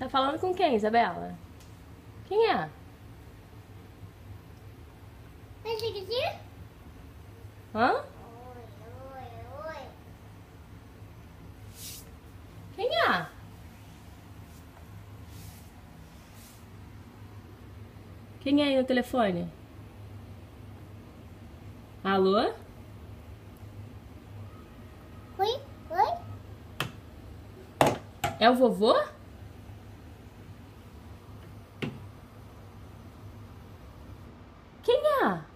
Tá falando com quem, Isabela? Quem é? Aqui? Hã? Oi, oi, oi. Quem é? Quem é aí no telefone? Alô? Oi, oi. É o vovô? Yeah.